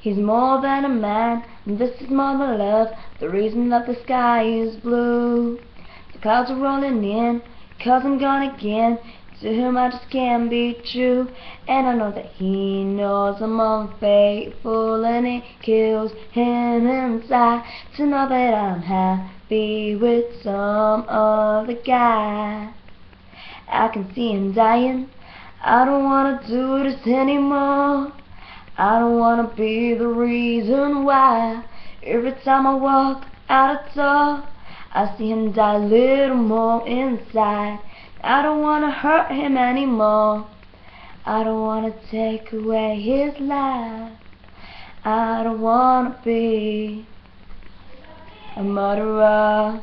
He's more than a man, and this is more than love. The reason that the sky is blue. The clouds are rolling in, cause I'm gone again. To whom I just can't be true. And I know that he knows I'm unfaithful, and it kills him inside to know that I'm happy with some other guy. I can see him dying. I don't wanna do this anymore. I don't wanna be the reason why. Every time I walk out of door, I see him die a little more inside. I don't wanna hurt him anymore. I don't wanna take away his life. I don't wanna be a murderer.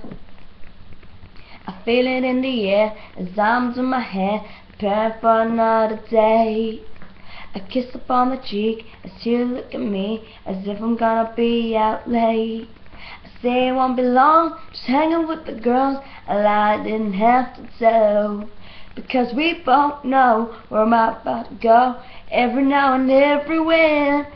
I feel it in the air as arms in my hair, preparing for another day. A kiss upon the cheek as you look at me as if I'm gonna be out late. I say it won't be long, just hanging with the girls. A lie I didn't have to tell. Because we both know where I'm about to go every now and everywhere.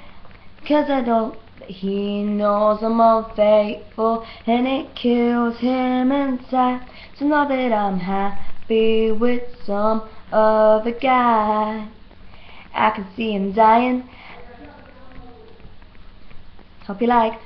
Cause I don't he knows I'm unfaithful and it kills him inside So know that I'm happy with some other guy. I can see him dying. Hope you liked.